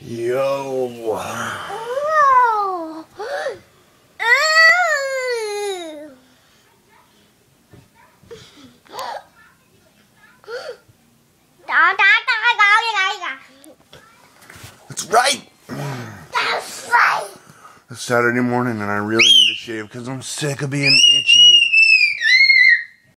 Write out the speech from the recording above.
Yo. Oh. That's right. That's right. It's Saturday morning and I really need to shave because I'm sick of being itchy.